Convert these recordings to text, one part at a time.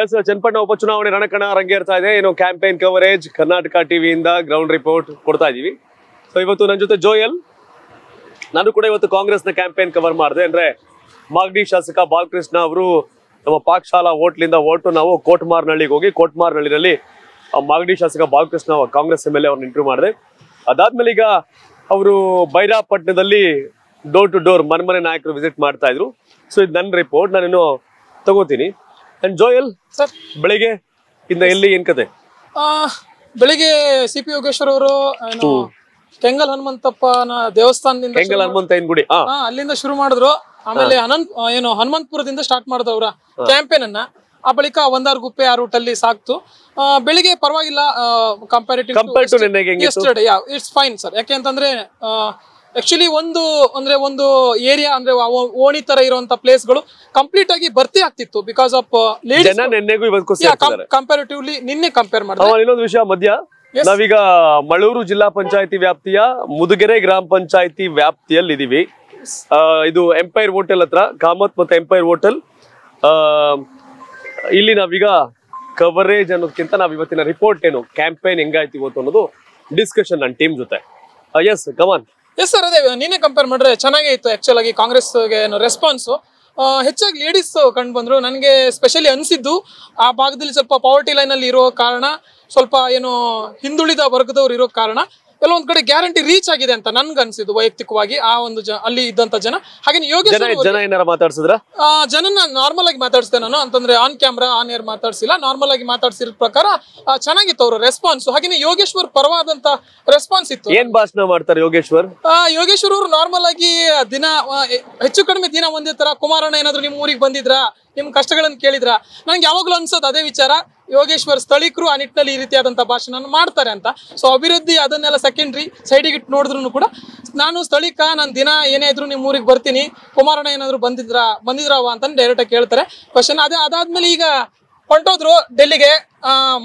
S Channapatna ಉಪಚುನಾವಣೆ ರಣಕಣ ರಂಗೇರ್ತಾ ಇದೆ. ಏನು ಕ್ಯಾಂಪೇನ್ ಕವರೇಜ್ ಕರ್ನಾಟಕ ಟಿವಿಯಿಂದ ಗ್ರೌಂಡ್ ರಿಪೋರ್ಟ್ ಕೊಡ್ತಾ ಇದೀವಿ ಸೊ ಇವತ್ತು ನನ್ನ ಜೊತೆ ಜೋಯಲ್ ನಾನು ಕೂಡ ಇವತ್ತು ಕಾಂಗ್ರೆಸ್ನ ಕ್ಯಾಂಪೇನ್ ಕವರ್ ಮಾಡಿದೆ. ಅಂದ್ರೆ ಮಾಗಡಿ ಶಾಸಕ ಬಾಲಕೃಷ್ಣ ಅವರು ನಮ್ಮ ಪಾಕಶಾಲಾ ಓಟ್ಲಿಂದ ಓಟು ನಾವು ಕೋಟ್ಮಾರ್ನಳ್ಳಿಗೆ ಹೋಗಿ ಕೋಟ್ಮಾರ್ನಳ್ಳಿನಲ್ಲಿ ಆ ಮಾಗಡಿ ಶಾಸಕ Balakrishna Congress M L A ಅವ್ರನ್ನ ಇಂಟರ್ವ್ಯೂ ಮಾಡಿದೆ. ಅದಾದ್ಮೇಲೆ ಈಗ ಅವರು ಬೈರಾಪಟ್ಟಣದಲ್ಲಿ ಡೋರ್ ಟು ಡೋರ್ ಮನೆ ಮನೆ ನಾಯಕರು ವಿಸಿಟ್ ಮಾಡ್ತಾ ಇದ್ರು. ಸೊ ಇದು ನನ್ನ ರಿಪೋರ್ಟ್ ನಾನೇನು ತಗೋತೀನಿ. ಅಂಡ್ ಜೋಯಲ್ ಸರ್ ಬೆಳಿಗ್ಗೆ ಇಂದ ಎಲ್ಲಿ ಏನ್ ಕತೆ? ಆ, ಬೆಳಿಗ್ಗೆ ಸಿ ಪಿ ಯೋಗೇಶ್ವರ್ ಅವರು ಏನು ಕೆಂಗಲ್ ಹನುಮಂತಪ್ಪನ ದೇವಸ್ಥಾನದಿಂದ ತೆಂಗಲ್ ಹನುಮಂತ ಗುಡಿ? ಅಲ್ಲಿಂದ ಶುರು ಮಾಡಿದ್ರು. ಆಮೇಲೆ ಅನಂತ್ ಏನು ಹನುಮಂತಪುರದಿಂದ ಸ್ಟಾರ್ಟ್ ಮಾಡಿದವ್ರ ಕ್ಯಾಂಪೇನ್ ಅನ್ನ ಆ ಬಳಿಕ ಒಂದಾರು ಗುಪ್ಪೆ ಆ ರೂಟ್ ಅಲ್ಲಿ ಸಾಕ್ತು. ಬೆಳಿಗ್ಗೆ ಪರವಾಗಿಲ್ಲ ಕಂಪ್ಯಾರಿಟಿವ್ ಇಟ್ಸ್ ಫೈನ್ ಸರ್ ಯಾಕೆ ಅಂತಂದ್ರೆ ಆಕ್ಚುಲಿ ಒಂದು ಅಂದ್ರೆ ಒಂದು ಏರಿಯಾ ಅಂದ್ರೆ ಓಣಿ ತರ ಇರುವಂತ ಪ್ಲೇಸ್ಗಳು ಕಂಪ್ಲೀಟ್ ಆಗಿ ಭರ್ತಿ ಆಗ್ತಿತ್ತು ಬಿಕಾಸ್ ಆಫ್ ಕಂಪ್ಯಾರಿಟಿವ್ಲಿ ನಿನ್ನೆ ಕಂಪೇರ್ ಮಾಡಿದ್ರೆ ಇನ್ನೊಂದು ವಿಷಯ ಮಧ್ಯ. ನಾವೀಗ ಮಳೂರು ಜಿಲ್ಲಾ ಪಂಚಾಯತಿ ವ್ಯಾಪ್ತಿಯ ಮುದುಗೆರೆ ಗ್ರಾಮ ಪಂಚಾಯತಿ ವ್ಯಾಪ್ತಿಯಲ್ಲಿ ಇದೀವಿ ಇದು ಎಂಪೈರ್ ಹೋಟೆಲ್ ಹತ್ರ ಕಾಮತ್ ಮತ್ತೆ ಎಂಪೈರ್ ಹೋಟೆಲ್ ಇಲ್ಲಿ ನಾವೀಗ ಕವರೇಜ್ ಅನ್ನೋದಕ್ಕಿಂತ ನಾವ್ ಇವತ್ತಿನ ರಿಪೋರ್ಟ್ ಏನು ಕ್ಯಾಂಪೇನ್ ಹೆಂಗಾಯ್ತು ಇವತ್ತು ಅನ್ನೋದು ಡಿಸ್ಕಷನ್ ನನ್ನ ಟೀಮ್ ಜೊತೆ. ಎಸ್ ಕಮಾನ್ ಎಸ್ ಸರ್, ಅದೇ, ನೀನೇ ಕಂಪೇರ್ ಮಾಡಿದ್ರೆ ಚೆನ್ನಾಗೇ ಇತ್ತು ಆಕ್ಚುಲ್ ಆಗಿ ಕಾಂಗ್ರೆಸ್ಗೆ ಏನು ರೆಸ್ಪಾನ್ಸ್ ಹೆಚ್ಚಾಗಿ ಲೇಡೀಸ್ ಕಂಡು ಬಂದ್ರು. ನನಗೆ ಸ್ಪೆಷಲಿ ಅನಿಸಿದ್ದು ಆ ಭಾಗದಲ್ಲಿ ಸ್ವಲ್ಪ ಪಾವರ್ಟಿ ಲೈನ್ ಅಲ್ಲಿ ಇರೋ ಕಾರಣ, ಸ್ವಲ್ಪ ಏನು ಹಿಂದುಳಿದ ವರ್ಗದವ್ರು ಇರೋ ಕಾರಣ. ಕೆಲವೊಂದ್ ಕಡೆ ಗ್ಯಾರಂಟಿ ರೀಚ್ ಆಗಿದೆ ಅಂತ ನನ್ಗೆ ಅನ್ಸಿದ್ದು ವೈಯಕ್ತಿಕವಾಗಿ ಆ ಒಂದು ಅಲ್ಲಿ ಇದ್ದಂತ ಜನ. ಹಾಗೆ ಯೋಗೇಶ್ ಜನ ಏನಾರ ಮಾತಾಡ್ಸಿದ್ರ? ಜನನ ನಾರ್ಮಲ್ ಆಗಿ ಮಾತಾಡ್ಸಿದೆ ನಾನು. ಅಂತಂದ್ರೆ ಆನ್ ಕ್ಯಾಮ್ರಾ ಆನ್ ಏರ್ ಮಾತಾಡ್ಸಿಲ್ಲ. ನಾರ್ಮಲ್ ಆಗಿ ಮಾತಾಡ್ಸಿರೋ ಪ್ರಕಾರ ಚೆನ್ನಾಗಿತ್ತು ಅವ್ರ ರೆಸ್ಪಾನ್ಸ್ ಹಾಗೆ ಯೋಗೇಶ್ವರ್ ಪರವಾದಂತ ರೆಸ್ಪಾನ್ಸ್ ಇತ್ತು. ಏನ್ ಭಾಷಣ ಮಾಡ್ತಾರೆ ಯೋಗೇಶ್ವರ್? ಆ, ಯೋಗೇಶ್ವರ್ ಅವರು ನಾರ್ಮಲ್ ಆಗಿ ದಿನ ಹೆಚ್ಚು ಕಡಿಮೆ ದಿನ ಒಂದೇ ತರ ಕುಮಾರಣ್ಣ ಏನಾದ್ರು ನಿಮ್ ಊರಿಗೆ ಬಂದಿದ್ರಾ? ನಿಮ್ ಕಷ್ಟಗಳನ್ನು ಕೇಳಿದ್ರ? ನಂಗೆ ಯಾವಾಗಲೂ ಅನ್ಸೋದು ಅದೇ ವಿಚಾರ. ಯೋಗೇಶ್ವರ್ ಸ್ಥಳೀಕರು ಆ ನಿಟ್ಟಿನಲ್ಲಿ ಈ ರೀತಿಯಾದಂಥ ಭಾಷಣ ಮಾಡ್ತಾರೆ ಅಂತ. ಸೊ ಅಭಿವೃದ್ಧಿ ಅದನ್ನೆಲ್ಲ ಸೆಕೆಂಡ್ರಿ ಸೈಡಿಗೆ ಇಟ್ಟು ನೋಡಿದ್ರು ಕೂಡ ನಾನು ಸ್ಥಳೀಕ, ನಾನು ದಿನ ಏನೇ ಇದ್ರು ನಿಮ್ ಊರಿಗೆ ಬರ್ತೀನಿ. ಕುಮಾರಣ್ಣ ಏನಾದ್ರು ಬಂದಿದ್ರ, ಬಂದಿದ್ರವ ಅಂತ ಡೈರೆಕ್ಟ್ ಆಗಿ ಕೇಳ್ತಾರೆ. ಕ್ವಶನ್ ಅದೇ ಅದಾದ್ಮೇಲೆ ಈಗ ಹೊಂಟೋದ್ರು ಡೆಲ್ಲಿಗೆ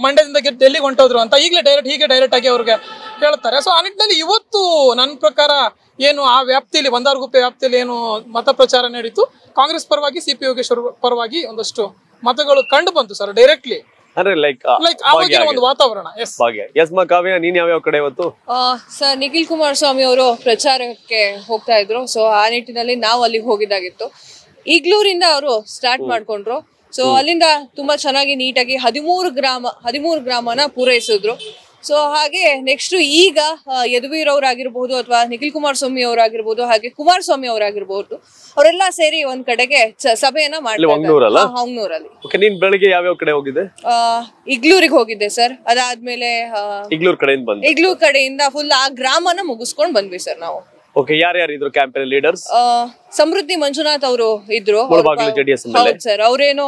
ಮಂಡ್ಯದಿಂದ ಡೆಲ್ಲಿಗೆ ಹೊಂಟೋದ್ರು ಅಂತ. ಈಗಲೇ ಡೈರೆಕ್ಟ್ ಹೀಗೆ ಡೈರೆಕ್ಟ್ ಆಗಿ ಅವ್ರಿಗೆ ಹೇಳ್ತಾರೆ ಸೊ ಆ ನಿಟ್ಟಿನಲ್ಲಿ ಇವತ್ತು ನನ್ನ ಪ್ರಕಾರ ಏನು ಆ ವ್ಯಾಪ್ತಿಯಲ್ಲಿ ಒಂದಾರ್ಗುಪ್ಪೆ ವ್ಯಾಪ್ತಿಯಲ್ಲಿ ಏನು ಮತ ಪ್ರಚಾರ ನಡೀತು. ಕಾಂಗ್ರೆಸ್ ಪರವಾಗಿ ಸಿಪಿ ಪಿ ಯೋಗೇಶ್ವರ್ ಪರವಾಗಿ ಒಂದಷ್ಟು ಮತಗಳು ಕಂಡು ಬಂತು ಸರ್ ಡೈರೆಕ್ಟ್ಲಿ ಅಂದ್ರೆ ಲೈಕ್ ಲೈಕ್ ಆವಾಗಿನ ಒಂದು ವಾತಾವರಣ ಎಸ್ ಭಾಗ್ಯ. ಎಸ್ ಮಾ ಕಾವ್ಯ ನೀನ್ ಯಾವ್ಯಾವ ಕಡೆ ಇವತ್ತು? ಸರ್ ನಿಖಿಲ್ ಕುಮಾರಸ್ವಾಮಿ ಅವರು ಪ್ರಚಾರಕ್ಕೆ ಹೋಗ್ತಾ ಇದ್ರು. ಸೊ ಆ ನಿಟ್ಟಿನಲ್ಲಿ ನಾವು ಅಲ್ಲಿ ಹೋಗಿದ್ದಾಗಿತ್ತು. ಈಗ್ಲೂರಿಂದ ಅವರು ಸ್ಟಾರ್ಟ್ ಮಾಡ್ಕೊಂಡ್ರು. ಸೊ ಅಲ್ಲಿಂದ ತುಂಬಾ ಚೆನ್ನಾಗಿ ನೀಟಾಗಿ ಹದಿಮೂರು ಗ್ರಾಮ ಹದಿಮೂರು ಗ್ರಾಮನ ಪೂರೈಸಿದ್ರು. ಸೊ ಹಾಗೆ ನೆಕ್ಸ್ಟ್ ಈಗ ಆ, ಯದುವೀರ್ ಅವರಾಗಿರ್ಬೋದು ಅಥವಾ ನಿಖಿಲ್ ಕುಮಾರಸ್ವಾಮಿ ಅವರಾಗಿರ್ಬೋದು ಹಾಗೆ ಕುಮಾರಸ್ವಾಮಿ ಅವರಾಗಿರ್ಬೋದು ಅವರೆಲ್ಲ ಸೇರಿ ಒಂದ್ ಕಡೆಗೆ ಸಭೆಯನ್ನ ಮಾಡಿದ್ರೆ ನೀನ್ ಬೆಳಿಗ್ಗೆ ಯಾವ್ಯಾವ ಕಡೆ ಹೋಗಿದ್ದೆ? ಇಗ್ಲೂರಿಗೆ ಹೋಗಿದ್ದೆ ಸರ್. ಅದಾದ್ಮೇಲೆ ಇಗ್ಲೂರ್ ಕಡೆಯಿಂದ ಫುಲ್ ಆ ಗ್ರಾಮನ ಮುಗಿಸ್ಕೊಂಡ್ ಬಂದ್ವಿ ಸರ್ ನಾವು. ಓಕೆ ಯಾರ್ಯಾರು ಇದ್ರು ಕ್ಯಾಂಪೇನ್ ಲೀಡರ್ಸ್ ಸಮೃದ್ಧಿ ಮಂಜುನಾಥ್ ಅವರು ಇದ್ರು. ಹೌದು ಸರ್ ಅವ್ರೇನೋ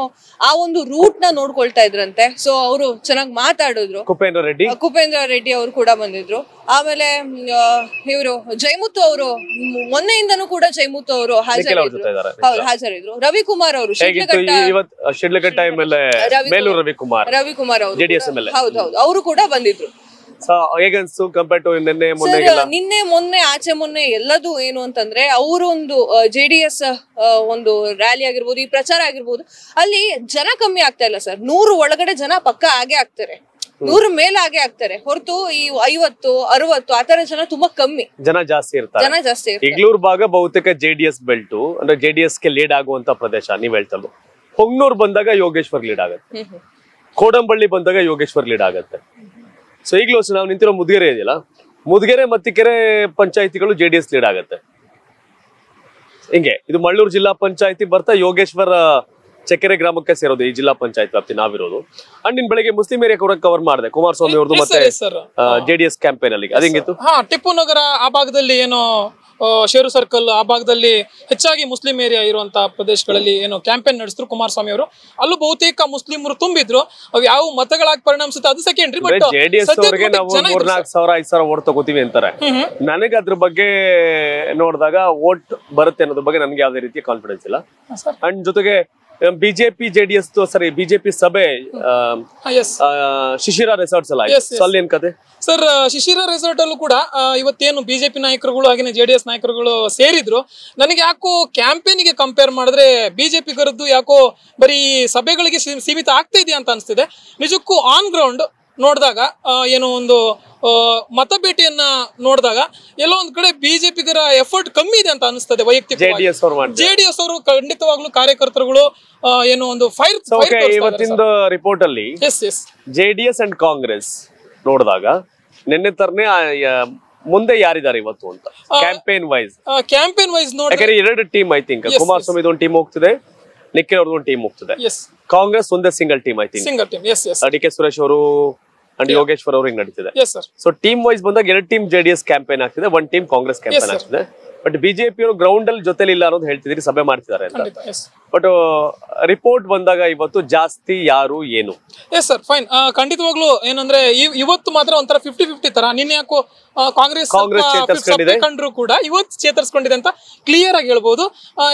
ಆ ಒಂದು ರೂಟ್ನ ನೋಡ್ಕೊಳ್ತಾ ಇದ್ರಂತೆ. ಸೊ ಅವರು ಚೆನ್ನಾಗಿ ಮಾತಾಡಿದ್ರು. ಕುಪೇಂದ್ರ ರೆಡ್ಡಿ? ಕುಪೇಂದ್ರ ರೆಡ್ಡಿ ಅವರು ಕೂಡ ಬಂದಿದ್ರು. ಆಮೇಲೆ ಇವರು ಜಯಮುತ್ತು ಅವರು ಮೊನ್ನೆಯಿಂದನೂ ಕೂಡ ಜಯಮುತ್ತು ಅವರು ಹೌದು ಹಾಜರಿದ್ರು. ರವಿಕುಮಾರ್ ಅವರು ಶಿಡ್ಲಘಟ್ಟ ರವಿಕುಮಾರ್. ರವಿಕುಮಾರ್? ಅವರು. ಹೌದು ಹೌದು ಅವರು ಕೂಡ ಬಂದಿದ್ರು. ಕಂಪೇರ್ ಟು ನಿನ್ನೆ ಮೊನ್ನೆಗೆಲ್ಲ? ನಿನ್ನೆ ಮೊನ್ನೆ ಆಚೆ ಮೊನ್ನೆ ಎಲ್ಲದೂ ಏನು ಅಂತಂದ್ರೆ ಅವರೊಂದು ಜೆ ಡಿ ಎಸ್ ಒಂದು ರ್ಯಾಲಿ ಆಗಿರ್ಬೋದು ಈ ಪ್ರಚಾರ ಆಗಿರ್ಬೋದು ಅಲ್ಲಿ ಜನ ಕಮ್ಮಿ ಆಗ್ತಾ ಇಲ್ಲ ಸರ್. ನೂರು ಒಳಗಡೆ ಜನ ಪಕ್ಕ ಆಗೇ ಆಗ್ತಾರೆ. ನೂರ ಮೇಲೆ ಆಗೇ ಆಗ್ತಾರೆ. ಹೊರತು ಈ ಐವತ್ತು ಅರವತ್ತು ಆತರ ಜನ ತುಂಬಾ ಕಮ್ಮಿ. ಜನ ಜಾಸ್ತಿ ಇರ್ತಾರೆ. ಜನ ಜಾಸ್ತಿ ಇಗ್ಲೂರ್ ಭಾಗ ಬಹುತೇಕ ಜೆಡಿಎಸ್ ಬೆಲ್ಟ್ ಅಂದ್ರೆ ಜೆಡಿಎಸ್ಗೆ ಲೀಡ್ ಆಗುವಂತ ಪ್ರದೇಶ ನೀವ್ ಹೇಳ್ತಲ್ಲ ಹೊಂಗ್ನೂರ್ ಬಂದಾಗ ಯೋಗೇಶ್ವರ್ ಲೀಡ್ ಆಗುತ್ತೆ. ಕೋಡಂಬಳ್ಳಿ ಬಂದಾಗ ಯೋಗೇಶ್ವರ್ ಲೀಡ್ ಆಗತ್ತೆ. ಸೊ ಈಗಲೂ ಅಷ್ಟೇ ನಾವು ನಿಂತಿರೋ ಮುದ್ಗೆರೆ ಇದೆಯಲ್ಲ? ಮುದ್ಗೆರೆ ಮತ್ತಿಕೆರೆ ಪಂಚಾಯತಿಗಳು ಜೆಡಿಎಸ್ ಲೀಡ್ ಆಗತ್ತೆ. ಹಿಂಗೆ ಇದು ಮಳ್ಳೂರು ಜಿಲ್ಲಾ ಪಂಚಾಯತಿ ಬರ್ತಾ ಯೋಗೇಶ್ವರ ಚಕೆರೆ ಗ್ರಾಮಕ್ಕೆ ಸೇರೋದು ಈ ಜಿಲ್ಲಾ ಪಂಚಾಯತ್ ವ್ಯಾಪ್ತಿ ನಾವಿರೋದು. ಅಂಡ್ ನಿನ್ ಬೆಳಗ್ಗೆ ಮುಸ್ಲಿಂ ಏರಿಯಾ ಕೂಡ ಕವರ್ ಮಾಡಿದೆ. ಕುಮಾರಸ್ವಾಮಿ ಅವ್ರದ್ದು ಮತ್ತೆ. ಜೆಡಿಎಸ್ ಕ್ಯಾಂಪೇನ್ ಅಲ್ಲಿ. ಅದಿಂಗಿತ್ತು ಟಿಪ್ಪು ನಗರ ಆ ಭಾಗದಲ್ಲಿ ಏನು ಶೇರು ಸರ್ಕಲ್ ಆ ಭಾಗದಲ್ಲಿ ಹೆಚ್ಚಾಗಿ ಮುಸ್ಲಿಂ ಏರಿಯಾ ಇರುವಂತಹ ಪ್ರದೇಶಗಳಲ್ಲಿ ಏನು ಕ್ಯಾಂಪೇನ್ ನಡೆಸಿದ್ರು ಕುಮಾರಸ್ವಾಮಿ ಅವರು. ಅಲ್ಲೂ ಬಹುತೇಕ ಮುಸ್ಲಿಮರು ತುಂಬಿದ್ರು. ಅವು ಯಾವ ಮತಗಳಾಗಿ ಪರಿಣಮಿಸುತ್ತೆ ಅದು ಸೆಕೆಂಡ್ರಿ ಬಟ್ ಜೆಡಿಎಸ್ ಅವ್ರಿಗೆ ನಾವು ಮೂರ್ನಾಲ್ಕು ಸಾವಿರ ಐದ್ ಸಾವಿರ ಓಟ್ ತಗೋತೀವಿ ಅಂತಾರೆ. ನನಗೆ ಅದ್ರ ಬಗ್ಗೆ ನೋಡಿದಾಗ ಓಟ್ ಬರುತ್ತೆ ಅನ್ನೋದ್ರ ಬಗ್ಗೆ ನನ್ಗೆ ಯಾವ್ದೇ ರೀತಿಯ ಕಾನ್ಫಿಡೆನ್ಸ್ ಇಲ್ಲ. ಅಂಡ್ ಜೊತೆಗೆ ಬಿಜೆಪಿ ಜೆಡಿಎಸ್ ಸರಿ ಬಿಜೆಪಿ ಸಭೆ ಶಿಶಿರ ರೆಸಾರ್ಟ್ಸ್ ಅಲ್ಲ. ಸೊ ಅಲ್ಲಿ ಏನ್ ಕತೆ? ಸರ್ ಶಿಶಿರ ರೆಸಾರ್ಟ್ ಅಲ್ಲೂ ಕೂಡ ಇವತ್ತೇನು ಬಿಜೆಪಿ ನಾಯಕರುಗಳು ಹಾಗೆ ಜೆ ಡಿ ಎಸ್ ನಾಯಕರುಗಳು ಸೇರಿದ್ರು. ನನಗೆ ಯಾಕೋ ಕ್ಯಾಂಪೇನ್ಗೆ ಕಂಪೇರ್ ಮಾಡಿದ್ರೆ ಬಿಜೆಪಿ ಗರದ್ದು ಯಾಕೋ ಬರೀ ಸಭೆಗಳಿಗೆ ಸೀಮಿತ ಆಗ್ತಾ ಇದೆಯಾ ಅಂತ ಅನಿಸ್ತಿದೆ. ನಿಜಕ್ಕೂ ಆನ್ ಗ್ರೌಂಡ್ ನೋಡಿದಾಗ ಏನೋ ಒಂದು ಆ, ಮತಬೇಟೆಯನ್ನ ನೋಡಿದಾಗ ಎಲ್ಲೋ ಒಂದ್ ಕಡೆ ಬಿಜೆಪಿಗರ ಎಫರ್ಟ್ ಕಮ್ಮಿ ಇದೆ ಅಂತ ಅನಿಸ್ತದೆ ವೈಯಕ್ತಿಕ ಜೆಡಿಎಸ್ ಅವ್ರು ಮಾಡ್ತಾರೆ ಜೆ ಡಿ ಎಸ್ ಅವರು ಖಂಡಿತವಾಗ್ಲೂ ಕಾರ್ಯಕರ್ತರುಗಳು ಏನು ಒಂದು ಫೈರ್ ಓಕೆ ಇವತ್ತಿಂದ ರಿಪೋರ್ಟ್ ಅಲ್ಲಿ yes yes JDS and Congress ನೋಡಿದಾಗ ನಿನ್ನೆ ತರನೇ ಮುಂದೆ ಯಾರಿದ್ದಾರೆ ಇವತ್ತು ಅಂತ? ಕ್ಯಾಂಪೇನ್ ವೈಸ್ ಕ್ಯಾಂಪೇನ್ ವೈಸ್ ನೋಡಿ ಎರಡು ಟೀಮ್ ಐ ಥಿಂಕ್ ಕುಮಾರಸ್ವಾಮಿ ಒಂದು ಟೀಮ್ ಹೋಗ್ತಿದೆ ನಿಖಿಲ್ ಅವ್ರದ್ದು ಒಂದು ಟೀಮ್ ಹೋಗ್ತಿದೆ. ಎಸ್ ಕಾಂಗ್ರೆಸ್ ಒಂದೇ single team I think single team yes yes D K Suresh ಅವರು ಅಂಡ್ ಯೋಗೇಶ್ವರ್ ಅವರು ಹಿಂಗ್ ನಡೀತಿದೆ? Yes sir so team wise ಬಂದಾಗ ಎರಡು ಟೀಮ್ ಜೆಡಿಎಸ್ ಕ್ಯಾಂಪೇನ್ ಆಗ್ತಿದೆ ಒನ್ ಟೀಮ್ ಕಾಂಗ್ರೆಸ್ ಕ್ಯಾಂಪೇನ್ ಆಗ್ತಿದೆ. ಬಟ್ ಬಿಜೆಪಿ ಅವರು ಗ್ರೌಂಡ್ ಅಲ್ಲಿ ಜೊತೆಲಿ ಇಲ್ಲ ಅನ್ನೋದು ಹೇಳ್ತಿದ್ರಿ ಸಭೆ ಮಾಡ್ತಿದ್ದಾರೆ ಅಂತ. ಬಟ್ ರಿಪೋರ್ಟ್ ಬಂದಾಗ ಇವತ್ತು ಜಾಸ್ತಿ ಯಾರು ಏನು? ಎಸ್ ಸರ್ ಫೈನ್ ಖಂಡಿತವಾಗ್ಲೂ ಏನಂದ್ರೆ ಇವತ್ತು ಮಾತ್ರ ಒಂಥರ ಫಿಫ್ಟಿ ಫಿಫ್ಟಿ ತರ. ನಿನ್ನೆ ಯಾಕೋ ಕಾಂಗ್ರೆಸ್. ಕಂಡ್ರು ಕೂಡ ಇವತ್ತು ಚೇತರಿಸಿಕೊಂಡಿದೆ ಅಂತ ಕ್ಲಿಯರ್ ಆಗಿ ಹೇಳ್ಬಹುದು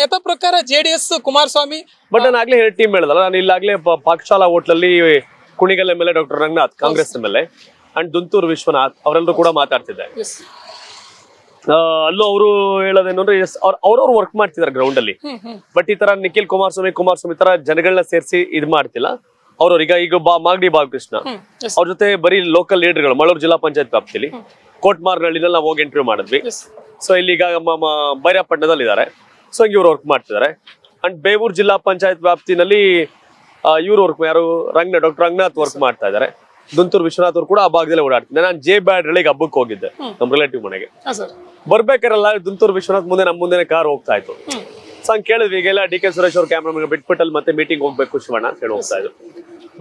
ಯಥ ಪ್ರಕಾರ J D S Kumaraswamy but ನಾನು ಆಗ್ಲೇ ಹೇಳಿ ಟೀಮ್ ಹೇಳಿದಲ್ಲ ನಾನು ಇಲ್ಲಾಗ್ಲೇ ಪಾಕ್ಶಾಲಾ ಹೋಟ್ಲಲ್ಲಿ Kunigal M L A doctor Ranganath Congress M L A and Dunthur Vishwanath ಅವರೆಲ್ಲರೂ ಕೂಡ ಮಾತಾಡ್ತಿದ್ದಾರೆ. ಅಲ್ಲೂ ಅವರು ಹೇಳೋದೇನು ಅಂದ್ರೆ ಅವ್ರ ಅವ್ರವ್ರು ವರ್ಕ್ ಮಾಡ್ತಿದ್ದಾರೆ ಗ್ರೌಂಡ್ ಅಲ್ಲಿ. ಬಟ್ ಈ ತರ ನಿಖಿಲ್ ಕುಮಾರಸ್ವಾಮಿ ಕುಮಾರಸ್ವಾಮಿ ತರ ಜನಗಳನ್ನ ಸೇರಿಸಿ ಇದ್ ಮಾಡ್ತಿಲ್ಲ. ಅವ್ರವ್ರು ಈಗ ಈಗ ಬಾ ಮಾಗಡಿ ಬಾಲಕೃಷ್ಣ. ಅವ್ರ ಜೊತೆ ಬರೀ ಲೋಕಲ್ ಲೀಡರ್ಗಳು ಮಳೂರು ಜಿಲ್ಲಾ ಪಂಚಾಯತ್ ವ್ಯಾಪ್ತಿಲಿ. ಕೋಟ್ಮಾರ್ನಹಳ್ಳಿನಲ್ಲಿ ನಾವು ಹೋಗಿ ಇಂಟರ್ವ್ಯೂ ಮಾಡಿದ್ವಿ. ಸೊ ಇಲ್ಲಿ ಈಗ ಬೈರಾಪಟ್ಟಣದಲ್ಲಿ ಇದ್ದಾರೆ ಸೊ ಹಂಗೆ ಇವ್ರು ವರ್ಕ್ ಮಾಡ್ತಿದ್ದಾರೆ. ಅಂಡ್ ಬೇವೂರ್ ಜಿಲ್ಲಾ ಪಂಚಾಯತ್ ವ್ಯಾಪ್ತಿನಲ್ಲಿ ಇವ್ರು ವರ್ಕ್ ಯಾರು? ರಂಗನಾಥ್ ಡಾಕ್ಟರ್ ರಂಗನಾಥ್ ವರ್ಕ್ ಮಾಡ್ತಾ ಇದ್ದಾರೆ. ದುಂತೂರು ವಿಶ್ವನಾಥ್ ಅವ್ರು ಕೂಡ ಆ ಭಾಗದಲ್ಲಿ ಓಡಾಡ್ತಿದ್ದೆ ನಾನು ಜೆ ಬ್ಯಾಡ್ ಹಳ್ಳಿಗೆ ಹಬ್ಬಕ್ಕೆ ಹೋಗಿದ್ದೆ ನಮ್ಮ ರಿಲೇಟಿವ್ ಮನೆಗೆ. ಬರ್ಬೇಕಾರಲ್ಲ ದುಂತೂರು ವಿಶ್ವನಾಥ್ ಮುಂದೆ ನಮ್ಮ ಮುಂದೆ ಕಾರ್ ಹೋಗ್ತಾ ಇತ್ತು. ಸೊ ಹಂಗೆ ಕೇಳಿದ್ವಿ ಈಗೆಲ್ಲ ಡಿ ಕೆ ಸುರೇಶ್ ಅವ್ರ ಕ್ಯಾಮ್ರಾ ಬಿಟ್ಬಿಟ್ಟಲ್ಲಿ ಮತ್ತೆ ಮೀಟಿಂಗ್ ಹೋಗ್ಬೇಕು ಶಿವಣ್ಣ ಅಂತ ಹೇಳಿ ಹೋಗ್ತಾ ಇದ್ರು.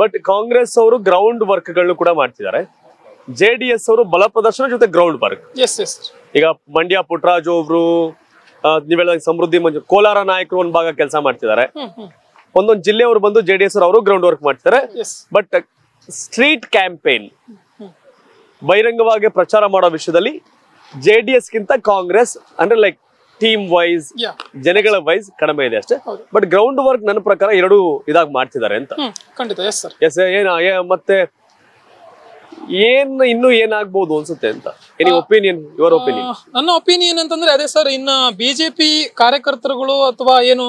ಬಟ್ ಕಾಂಗ್ರೆಸ್ ಅವರು ಗ್ರೌಂಡ್ ವರ್ಕ್ಗಳನ್ನು ಕೂಡ ಮಾಡ್ತಿದ್ದಾರೆ. ಜೆ ಡಿ ಎಸ್ ಅವರು ಬಲ ಪ್ರದರ್ಶನ ಜೊತೆ ಗ್ರೌಂಡ್ ವರ್ಕ್ ಈಗ ಮಂಡ್ಯ ಪುಟ್ಟರಾಜು ಅವರು ನೀವೆಲ್ಲ ಸಮೃದ್ಧಿ ಮಂಜು ಕೋಲಾರ ನಾಯಕರು ಒಂದ್ ಭಾಗ ಕೆಲಸ ಮಾಡ್ತಿದ್ದಾರೆ. ಒಂದೊಂದು ಜಿಲ್ಲೆಯವರು ಬಂದು ಜೆ ಡಿ ಎಸ್ ಅವರು ಗ್ರೌಂಡ್ ವರ್ಕ್ ಮಾಡ್ತಾರೆ ಬಟ್ ಸ್ಟ್ರೀಟ್ ಕ್ಯಾಂಪೇನ್. ಬಹಿರಂಗವಾಗಿ ಪ್ರಚಾರ ಮಾಡೋ ವಿಷಯದಲ್ಲಿ ಜೆ ಡಿ ಎಸ್ ಗಿಂತ ಕಾಂಗ್ರೆಸ್ ಅಂದ್ರೆ ಲೈಕ್ ಟೀಮ್ ವೈಸ್ ಜನಗಳ ವೈಸ್ ಕಡಿಮೆ ಇದೆ ಅಷ್ಟೇ. ಬಟ್ ಗ್ರೌಂಡ್ ವರ್ಕ್ ನನ್ನ ಪ್ರಕಾರ ಎರಡು ಇದಾಗಿ ಮಾಡ್ತಿದ್ದಾರೆ ಅಂತ. ಖಂಡಿತ. ಎಸ್ ಸರ್ ಎಸ್ ಏನ ಮತ್ತೆ ಏನ್ ಇನ್ನು ಏನಾಗ್ಬೋದು ಅನ್ಸುತ್ತೆ ಅಂತ? ಎನಿ ಒಪಿನಿಯನ್ ಯುವರ್ ಒಪಿನಿಯನ್ ನನ್ನ ಒಪಿನಿಯನ್ ಅಂತಂದ್ರೆ ಅದೇ ಸರ್ ಇನ್ನ ಬಿಜೆಪಿ ಕಾರ್ಯಕರ್ತರುಗಳು ಅಥವಾ ಏನು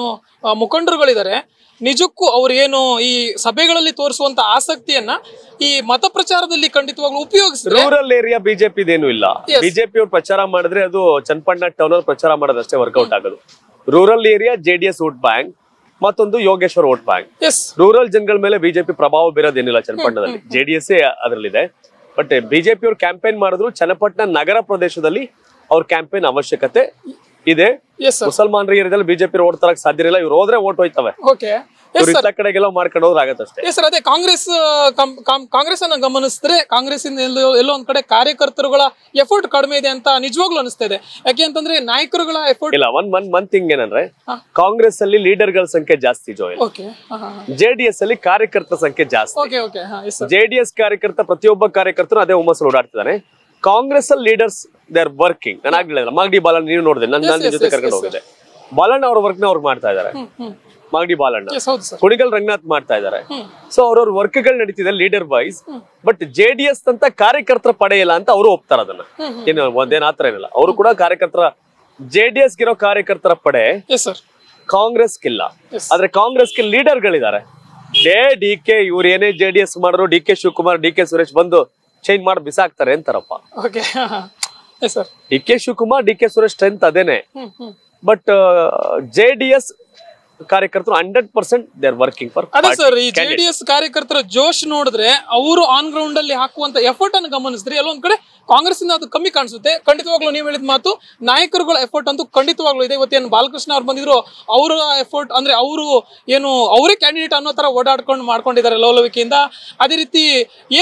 ಮುಖಂಡರುಗಳಿದ್ದಾರೆ ನಿಜಕ್ಕೂ ಅವ್ರು ಏನು ಈ ಸಭೆಗಳಲ್ಲಿ ತೋರಿಸುವಂತ ಆಸಕ್ತಿಯನ್ನ ಈ ಮತ ಪ್ರಚಾರದಲ್ಲಿ ಖಂಡಿತವಾಗ್ಲೂ ಉಪಯೋಗಿಸಿ ರೂರಲ್ ಏರಿಯಾ ಬಿಜೆಪಿ ಏನು ಇಲ್ಲ. ಬಿಜೆಪಿ ಅವ್ರು ಪ್ರಚಾರ ಮಾಡಿದ್ರೆ ಅದು ಚನ್ನಪಣ್ಣ ಟೌನ್ ಅವ್ರು ಪ್ರಚಾರ ಮಾಡೋದಷ್ಟೇ ವರ್ಕೌಟ್ ಆಗೋದು. Rural area JDS vote bank ಮತ್ತೊಂದು ಯೋಗೇಶ್ವರ್ ವೋಟ್ ಬ್ಯಾಂಕ್. ರೂರಲ್ ಜನಗಳ ಮೇಲೆ ಬಿಜೆಪಿ ಪ್ರಭಾವ ಬೀರೋದೇನಿಲ್ಲ ಚನ್ನಪಟ್ಟಣದಲ್ಲಿ. ಜೆಡಿಎಸ್ ಅದರಲ್ಲಿದೆ. ಬಟ್ ಬಿಜೆಪಿ ಅವರು ಕ್ಯಾಂಪೇನ್ ಮಾಡಿದ್ರು ಚನ್ನಪಟ್ಟಣ ನಗರ ಪ್ರದೇಶದಲ್ಲಿ ಅವ್ರ ಕ್ಯಾಂಪೇನ್ ಅವಶ್ಯಕತೆ ಇದೆ. ಮುಸಲ್ಮಾನರಿಗೆ ಬಿಜೆಪಿ ಓಟ್ ತರಕ್ ಸಾಧ್ಯ ಇಲ್ಲ ಇವ್ರು ಹೋದ್ರೆ ಓಟ್ ಹೋಯ್ತವೆ. ಇತ್ತ ಕಡೆಗೆಲ್ಲ ಮಾಡ್ಕೊಂಡು ಹೋದ್ರೆ ಆಗತ್ತಷ್ಟೇ ಎಸ್ ಸರ್ ಅದೇ ಕಾಂಗ್ರೆಸ್ ಕಾಂಗ್ರೆಸ್ ಅನ್ನ ಗಮನಿಸಿದ್ರೆ ಕಾಂಗ್ರೆಸ್ ಇಂದ ಎಲ್ಲೋ ಎಲ್ಲೋ ಒಂದ್ ಕಡೆ ಕಾರ್ಯಕರ್ತರುಗಳ ಎಫರ್ಟ್ ಕಡಿಮೆ ಇದೆ ಅಂತ ನಿಜವಾಗ್ಲೂ ಅನಿಸ್ತಾ ಇದೆ. ಯಾಕೆ ಅಂತಂದ್ರೆ ನಾಯಕರುಗಳ ಎಫರ್ಟ್ ಇಲ್ಲ ಒನ್ ಒನ್ ಮಂತ್ ಥಿಂಗ್ ಏನಂದ್ರೆ ಕಾಂಗ್ರೆಸ್ ಅಲ್ಲಿ ಲೀಡರ್ಗಳ ಸಂಖ್ಯೆ ಜಾಸ್ತಿ ಜೋಯಲ್ ಜೆಡಿಎಸ್ ಅಲ್ಲಿ ಕಾರ್ಯಕರ್ತರ ಸಂಖ್ಯೆ ಜಾಸ್ತಿ. ಜೆಡಿಎಸ್ ಕಾರ್ಯಕರ್ತ ಪ್ರತಿಯೊಬ್ಬ ಕಾರ್ಯಕರ್ತರು ಅದೇ ಹುಮ್ಮಸ್ಸಲ್ಲಿ ಓಡಾಡ್ತಿದ್ದಾರೆ ಕಾಂಗ್ರೆಸ್ ಅಲ್ಲಿ ಲೀಡರ್ಸ್ ದೇ ಆರ್ ವರ್ಕಿಂಗ್ ನಾನು ಆಗ್ಲಿಲ್ಲ ಮಾಗಡಿ ಬಾಲನ್ ನೀವು ನೋಡಿದೆ ನನ್ನ ಜೊತೆ ಕರ್ಕೊಂಡು ಹೋಗಿದೆ ಹೋಗಿದ್ದೆ. ಬಾಲಣ್ಣ ಅವ್ರ ವರ್ಕ್ನ ಅವ್ರು ಮಾಡ್ತಾ ಇದಾರೆ ಮಾಗಡಿ ಬಾಲಣ್ಣ. ಎಸ್ ಕುಣಿಗಲ್ ರಂಗನಾಥ್ ಮಾಡ್ತಾ ಇದಾರೆ ಹ್ಮ್. ಸೊ ಅವ್ರವ್ರ ವರ್ಕ್ಗಳು ನಡೀತಿದೆ ಲೀಡರ್ ವೈಸ್ ಬಟ್ ಜೆಡಿಎಸ್ ಅಂತ ಕಾರ್ಯಕರ್ತರ ಪಡೆ ಇಲ್ಲ ಅಂತ ಅವರು ಒಪ್ತಾರ ಅದನ್ನ. ಏನು ಒಂದೇನ್ ಆತರ ಏನಿಲ್ಲ. ಅವರು ಕೂಡ ಕಾರ್ಯಕರ್ತರ ಜೆಡಿಎಸ್ ಗಿರೋ ಕಾರ್ಯಕರ್ತರ ಪಡೆ ಕಾಂಗ್ರೆಸ್ ಸರ್ ಆದ್ರೆ ಕಾಂಗ್ರೆಸ್ಗೆ ಲೀಡರ್ ಗಳಿದ್ದಾರೆ ಡೇ ಡಿ ಕೆ ಇವ್ರು ಏನೇ ಜೆ ಡಿ ಎಸ್ ಮಾಡಿದ್ರು D K Shivakumar D K Suresh ಬಂದು ಚೇಂಜ್ ಮಾಡಿ ಬಿಸಾಕ್ತಾರೆ ಅಂತಾರಪ್ಪ. Yes D K Shivakumar D K Suresh strength ಅದೇನೆ. ಬಟ್ ಜೆ ಡಿ ಎಸ್ ಕಾರ್ಯಕರ್ತರು hundred percent they are working for ಅದೇ ಸರ್ ಈ ಜೆಡಿಎಸ್ ಕಾರ್ಯಕರ್ತರ ಜೋಶ್ ನೋಡಿದ್ರೆ ಅವರು ಆನ್ ಗ್ರೌಂಡ್ ಅಲ್ಲಿ ಹಾಕುವಂತ ಎಫರ್ಟ್ ಅನ್ನು ಗಮನಿಸಿದ್ರೆ ಎಲ್ಲೊಂದ್ ಕಡೆ ಕಾಂಗ್ರೆಸ್ ಇಂದ ಅದು ಕಮ್ಮಿ ಕಾಣಿಸುತ್ತೆ. ಖಂಡಿತವಾಗ್ಲೂ ನೀವು ಹೇಳಿದ ಮಾತು ನಾಯಕರುಗಳ ಎಫರ್ಟ್ ಅಂತೂ ಖಂಡಿತವಾಗ್ಲೂ ಇದೆ. ಇವತ್ತೇನು ಬಾಲಕೃಷ್ಣ ಅವ್ರು ಬಂದಿದ್ರು ಅವರ ಎಫರ್ಟ್ ಅಂದ್ರೆ ಅವರು ಏನು ಅವರೇ ಕ್ಯಾಂಡಿಡೇಟ್ ಅನ್ನೋ ತರ ಓಡಾಡ್ಕೊಂಡು ಮಾಡ್ಕೊಂಡಿದ್ದಾರೆ ಲೋಲವಿಕೆಯಿಂದ. ಅದೇ ರೀತಿ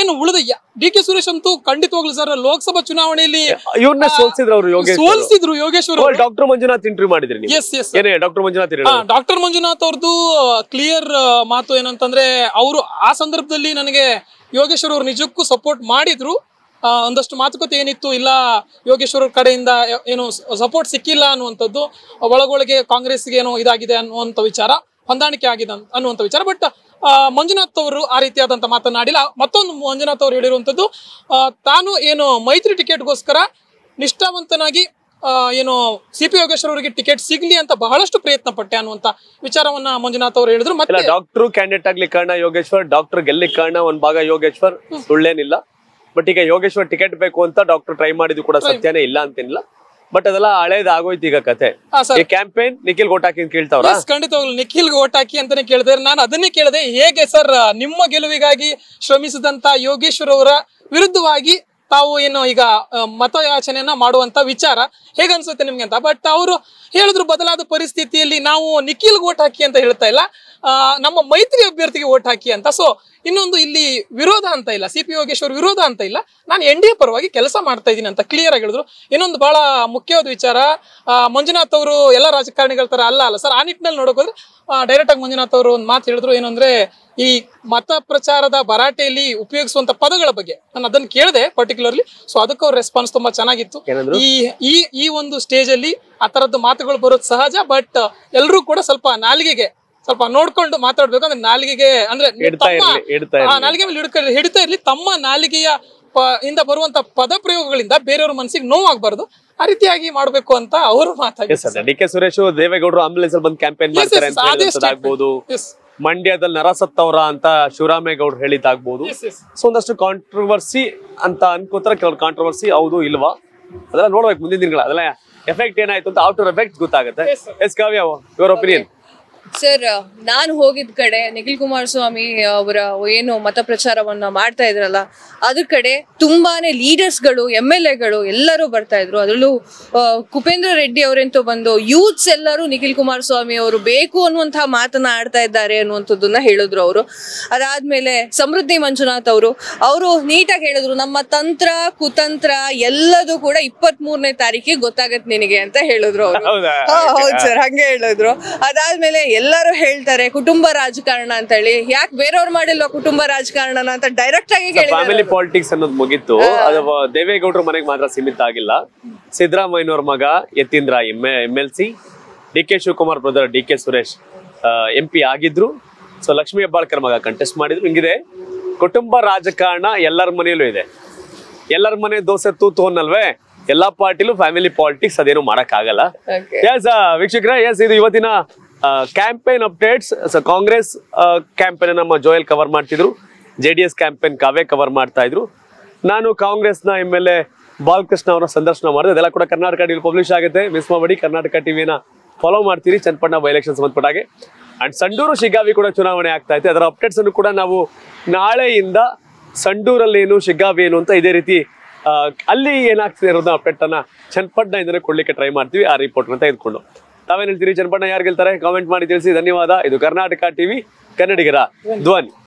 ಏನು ಉಳಿದ ಡಿ ಕೆ ಸುರೇಶ್ ಅಂತೂ ಖಂಡಿತವಾಗ್ಲೂ ಸರ್ ಲೋಕಸಭಾ ಚುನಾವಣೆಯಲ್ಲಿ ಇವ್ರನ್ನ ಸೋಲ್ಸಿದ್ರು ಅವರು ಸೋಲಿಸಿದ್ರು ಯೋಗೇಶ್ವರ್ ಡಾಕ್ಟರ್ ಮಂಜುನಾಥ್ ಇಂಟರ್ವ್ಯೂ ಮಾಡಿದ್ರಿ yes yes doctor Manjunath doctor Manjunath ಅವ್ರದ್ದು ಕ್ಲಿಯರ್ ಮಾತು ಏನಂತಂದ್ರೆ ಅವರು ಆ ಸಂದರ್ಭದಲ್ಲಿ ನನಗೆ ಯೋಗೇಶ್ವರ್ ಅವರು ನಿಜಕ್ಕೂ ಸಪೋರ್ಟ್ ಮಾಡಿದ್ರು. ಒಂದಷ್ಟು ಮಾತುಕತೆ ಏನಿತ್ತು, ಇಲ್ಲ ಯೋಗೇಶ್ವರ ಕಡೆಯಿಂದ ಏನು ಸಪೋರ್ಟ್ ಸಿಕ್ಕಿಲ್ಲ ಅನ್ನುವಂಥದ್ದು, ಒಳಗೊಳಗೆ ಕಾಂಗ್ರೆಸ್ಗೆ ಏನೋ ಇದಾಗಿದೆ ಅನ್ನುವಂಥ ವಿಚಾರ, ಹೊಂದಾಣಿಕೆ ಆಗಿದೆ ಅನ್ನುವಂಥ ವಿಚಾರ. ಬಟ್ ಮಂಜುನಾಥ್ ಅವರು ಆ ರೀತಿಯಾದಂಥ ಮಾತನಾಡಿಲ್ಲ ಮತ್ತೊಂದು ಮಂಜುನಾಥ್ ಅವರು ಹೇಳಿರುವಂಥದ್ದು ತಾನು ಏನು ಮೈತ್ರಿ ಟಿಕೆಟ್ಗೋಸ್ಕರ ನಿಷ್ಠಾವಂತನಾಗಿ ಏನು ಸಿ ಪಿ ಯೋಗೇಶ್ವರ್ ಅವರಿಗೆ ಟಿಕೆಟ್ ಸಿಗ್ಲಿ ಅಂತ ಬಹಳಷ್ಟು ಪ್ರಯತ್ನ ಪಟ್ಟೆ ಅನ್ನುವಂತ ವಿಚಾರವನ್ನ ಮಂಜುನಾಥ್ ಅವರು ಹೇಳಿದ್ರು. ಮತ್ತೆ ಡಾಕ್ಟರ್ ಕ್ಯಾಂಡಿಡೇಟ್ ಆಗ್ಲಿ ಕಾರಣ ಯೋಗೇಶ್ವರ್ ಡಾಕ್ಟರ್ ಗೆಲ್ಲಿ ಕಾರಣ ಒಂದ್ ಭಾಗ ಯೋಗೇಶ್ವರ್ ಸುಳ್ಳೇನಿಲ್ಲ. ಬಟ್ ಈಗ ಯೋಗೇಶ್ವರ್ ಟಿಕೆಟ್ ಬೇಕು ಅಂತ ಡಾಕ್ಟರ್ ಟ್ರೈ ಮಾಡಿದ್ರು ಕೂಡ ಸತ್ಯನೇ ಇಲ್ಲ ಅಂತೇನಿಲ್ಲ. ಬಟ್ ಅದೆಲ್ಲ ಹಳೇದ ಆಗೋಯ್ತು ಈಗ ಕತೆ. ಈ ಕ್ಯಾಂಪೇನ್ ನಿಖಿಲ್ ಓಟ್ ಹಾಕಿ ಕೇಳ್ತಾವ್ರ ಖಂಡಿತ ನಿಖಿಲ್ ಓಟ್ ಹಾಕಿ ಅಂತಾನೆ ಕೇಳಿದೆ ನಾನು ಅದನ್ನೇ ಕೇಳಿದೆ ಹೇಗೆ ಸರ್ ನಿಮ್ಮ ಗೆಲುವಿಗಾಗಿ ಶ್ರಮಿಸಿದಂತ ಯೋಗೇಶ್ವರ್ ಅವರ ವಿರುದ್ಧವಾಗಿ ತಾವು ಏನು ಈಗ ಮತಯಾಚನೆಯನ್ನ ಮಾಡುವಂತ ವಿಚಾರ ಹೇಗನ್ಸುತ್ತೆ ನಿಮ್ಗೆ ಅಂತ? ಬಟ್ ಅವರು ಹೇಳಿದ್ರು ಬದಲಾದ ಪರಿಸ್ಥಿತಿಯಲ್ಲಿ ನಾವು ನಿಖಿಲ್ ಓಟ್ ಹಾಕಿ ಅಂತ ಹೇಳ್ತಾ ಇಲ್ಲ. ನಮ್ಮ ಮೈತ್ರಿ ಅಭ್ಯರ್ಥಿಗೆ ಓಟ್ ಹಾಕಿ ಅಂತ. ಸೊ ಇನ್ನೊಂದು ಇಲ್ಲಿ ವಿರೋಧ ಅಂತ ಇಲ್ಲ. ಸಿ ಪಿ ಯೋಗೇಶ್ವರ್ ವಿರೋಧ ಅಂತ ಇಲ್ಲ. ನಾನು ಎನ್ ಡಿ ಎ ಪರವಾಗಿ ಕೆಲಸ ಮಾಡ್ತಾ ಇದ್ದೀನಿ ಅಂತ ಕ್ಲಿಯರ್ ಆಗಿ ಹೇಳಿದ್ರು. ಇನ್ನೊಂದು ಬಹಳ ಮುಖ್ಯವಾದ ವಿಚಾರ ಮಂಜುನಾಥ್ ಅವರು ಎಲ್ಲ ರಾಜಕಾರಣಿಗಳ ತರ ಅಲ್ಲ ಅಲ್ಲ. ಸರ್ ಆ ನಿಟ್ಟಿನಲ್ಲಿ ನೋಡಕ್ ಹೋದ್ರೆ ಡೈರೆಕ್ಟ್ ಆಗಿ ಮಂಜುನಾಥ್ ಅವರು ಒಂದು ಮಾತು ಹೇಳಿದ್ರು. ಏನು ಅಂದ್ರೆ ಈ ಮತ ಪ್ರಚಾರದ ಭರಾಟೆಯಲ್ಲಿ ಉಪಯೋಗಿಸುವಂತ ಪದಗಳ ಬಗ್ಗೆ. ನಾನು ಅದನ್ನ ಕೇಳಿದೆ ಪರ್ಟಿಕ್ಯುಲರ್ಲಿ ಸೊ ಅದಕ್ಕೆ ಅವ್ರ ರೆಸ್ಪಾನ್ಸ್ ತುಂಬಾ ಚೆನ್ನಾಗಿತ್ತು. ಈ ಈ ಈ ಒಂದು ಸ್ಟೇಜ್ ಅಲ್ಲಿ ಆ ತರದ್ದು ಮಾತುಗಳು ಬರೋದು ಸಹಜ ಬಟ್ ಎಲ್ಲರೂ ಕೂಡ ಸ್ವಲ್ಪ ನಾಲಿಗೆಗೆ ಸ್ವಲ್ಪ ನೋಡ್ಕೊಂಡು ಮಾತಾಡ್ಬೇಕು ಅಂದ್ರೆ ನಾಲಿಗೆಗೆ ಅಂದ್ರೆ. ನಾಲಿಗೆ ಮೇಲೆ ಹಿಡ್ಕ- ಹಿಡಿತಾ ಇರ್ಲಿ. ತಮ್ಮ ನಾಲಿಗೆಯ ಇಂದ ಬರುವಂತ ಪದ ಪ್ರಯೋಗಗಳಿಂದ ಬೇರೆಯವ್ರ ಮನಸ್ಸಿಗೆ ನೋವಾಗಬಾರ್ದು. ಆ ರೀತಿಯಾಗಿ ಮಾಡ್ಬೇಕು ಅಂತ ಅವರು ಸರ್ ಡಿ ಕೆ ಸುರೇಶ್ ದೇವೇಗೌಡರು ಆಂಬುಲೆನ್ಸ್ ಅಲ್ಲಿ ಬಂದು ಕ್ಯಾಂಪೇನ್ ಮಾಡ್ತಾರೆ. ಮಂಡ್ಯದಲ್ಲಿ ನರಸತ್ತವ್ರ ಅಂತ ಶಿವರಾಮೇಗೌಡರು ಹೇಳಿದ್ದಾಗ್ಬೋದು. ಸೊ ಒಂದಷ್ಟು ಕಾಂಟ್ರವರ್ಸಿ ಅಂತ ಅನ್ಕೋತಾರೆ. ಕೆಲವ್ರು ಕಾಂಟ್ರವರ್ಸಿ ಹೌದು ಇಲ್ವಾ? ಅದೆಲ್ಲ ನೋಡ್ಬೇಕು ಮುಂದಿನ ದಿನಗಳ ಅದೆಲ್ಲ ಎಫೆಕ್ಟ್ ಏನಾಯ್ತು ಅಂತ ಔಟರ್ ಎಫೆಕ್ಟ್ ಗೊತ್ತಾಗುತ್ತೆ. Yes Kavya your opinion sir ನಾನು ಹೋಗಿದ್ದ ಕಡೆ ನಿಖಿಲ್ ಕುಮಾರಸ್ವಾಮಿ ಅವರ ಏನು ಮತ ಪ್ರಚಾರವನ್ನ ಮಾಡ್ತಾ ಇದ್ರಲ್ಲ ಅದ್ರ ಕಡೆ ತುಂಬಾನೇ ಲೀಡರ್ಸ್ಗಳು ಎಂ ಎಲ್ ಎಗಳು ಎಲ್ಲರೂ ಬರ್ತಾ ಇದ್ರು. ಅದರಲ್ಲೂ ಕುಪೇಂದ್ರ ರೆಡ್ಡಿ ಅವರಂತೂ ಬಂದು ಯೂತ್ಸ್ ಎಲ್ಲರೂ ನಿಖಿಲ್ ಕುಮಾರಸ್ವಾಮಿ ಅವರು ಬೇಕು ಅನ್ನುವಂತಹ ಮಾತನ್ನ ಆಡ್ತಾ ಇದ್ದಾರೆ ಅನ್ನುವಂಥದ್ದನ್ನ ಹೇಳಿದ್ರು ಅವರು. ಅದಾದ್ಮೇಲೆ ಸಮೃದ್ಧಿ ಮಂಜುನಾಥ್ ಅವರು ಅವರು ನೀಟಾಗಿ ಹೇಳಿದ್ರು ನಮ್ಮ ತಂತ್ರ ಕುತಂತ್ರ ಎಲ್ಲದೂ ಕೂಡ ಇಪ್ಪತ್ತ್ ಮೂರನೇ ತಾರೀಕಿಗೆ ಗೊತ್ತಾಗತ್ತೆ ನಿನಗೆ ಅಂತ ಹೇಳಿದ್ರು ಅವರು. ಹೌದು ಸರ್ ಹಂಗೆ ಹೇಳಿದ್ರು. ಅದಾದ್ಮೇಲೆ ಎಲ್ಲರೂ ಹೇಳ್ತಾರೆ ಕುಟುಂಬ ರಾಜಕಾರಣ ಅಂತ ಹೇಳಿ ಯಾಕೆ ಬೇರೆಯವ್ರು ಮಾಡಿಲ್ವಾ ಕುಟುಂಬ ರಾಜಕಾರಣ ಅಂತ ಡೈರೆಕ್ಟ್ ಆಗಿ ಫ್ಯಾಮಿಲಿ ಪಾಲಿಟಿಕ್ಸ್ ಅನ್ನೋದು ಮುಗೀತು. ಅದು ದೇವೇಗೌಡರ ಮನೆಗೆ ಮಾತ್ರ ಸೀಮಿತ ಆಗಿಲ್ಲ. ಸಿದ್ದರಾಮಯ್ಯನವ್ರ ಮಗ Yathindra M M L C D K Shivakumar brother D K Suresh M P ಆಗಿದ್ರು. ಸೊ ಲಕ್ಷ್ಮೀ ಹೆಬ್ಬಾಳ್ಕರ್ ಮಗ ಕಂಟೆಸ್ಟ್ ಮಾಡಿದ್ರು. ಹಿಂಗಿದೆ ಕುಟುಂಬ ರಾಜಕಾರಣ ಎಲ್ಲರ ಮನೆಯಲ್ಲೂ ಇದೆ. ಎಲ್ಲರ ಮನೆ ದೋಸೆ ತೂತು ಅನ್ನಲ್ವೇ ಎಲ್ಲಾ ಪಾರ್ಟಿಲೂ ಫ್ಯಾಮಿಲಿ ಪಾಲಿಟಿಕ್ಸ್ ಅದೇನು ಮಾಡಕ್ ಆಗಲ್ಲ. ಎಸ್ ವೀಕ್ಷಕರ ಎಸ್ ಇದು ಇವತ್ತಿನ ಕ್ಯಾಂಪೇನ್ ಅಪ್ಡೇಟ್ಸ್ ಕಾಂಗ್ರೆಸ್ ಕ್ಯಾಂಪೇನ್ ನಮ್ಮ ಜೋಯಲ್ ಕವರ್ ಮಾಡ್ತಿದ್ರು. ಜೆ ಡಿ ಎಸ್ ಕ್ಯಾಂಪೇನ್ ಕಾವೇ ಕವರ್ ಮಾಡ್ತಾ ಇದ್ರು. ನಾನು ಕಾಂಗ್ರೆಸ್ನ ಎಂ ಎಲ್ ಎ ಬಾಲಕೃಷ್ಣ ಅವರ ಸಂದರ್ಶನ ಮಾಡಿದೆ. ಅದೆಲ್ಲ ಕೂಡ ಕರ್ನಾಟಕ ಟಿವಿ ಪಬ್ಲಿಷ್ ಆಗುತ್ತೆ. ಮಿಸ್ ಮಾಡಿ ಕರ್ನಾಟಕ ಟಿವಿನ ಫಾಲೋ ಮಾಡ್ತೀರಿ. ಚನ್ನಪಣ್ಣ ಬೈ ಎಲೆಕ್ಷನ್ ಸಂಬಂಧಪಟ್ಟಾಗೆ ಅಂಡ್ ಸಂಡೂರು ಶಿಗ್ಗಾವಿ ಕೂಡ ಚುನಾವಣೆ ಆಗ್ತಾ ಇದೆ ಅದರ ಅಪ್ಡೇಟ್ಸ್ ಅನ್ನು ಕೂಡ ನಾವು ನಾಳೆಯಿಂದ ಸಂಡೂರಲ್ಲಿ ಏನು ಶಿಗ್ಗಾವಿ ಏನು ಅಂತ ಇದೇ ರೀತಿ ಅಲ್ಲಿ ಏನಾಗ್ತಿದೆ ಅನ್ನೋದನ್ನ ಅಪ್ಡೇಟ್ ಅನ್ನ ಚನ್ನಪಟ್ಟಣ ಇಂದನೇ ಕೊಡ್ಲಿಕ್ಕೆ ಟ್ರೈ ಮಾಡ್ತೀವಿ. ಆ ರಿಪೋರ್ಟ್ ಅಂತ ತೆಗೆದುಕೊಂಡು. ತಾವೇನ್ ಹೇಳ್ತೀರಿ? ಚನ್ನಪಣ್ಣ ಯಾರು ಗೆಲ್ತಾರೆ? ಕಾಮೆಂಟ್ ಮಾಡಿ ತಿಳಿಸಿ. ಧನ್ಯವಾದ. ಇದು ಕರ್ನಾಟಕ ಟಿವಿ ಕನ್ನಡಿಗರ ಧ್ವನಿ.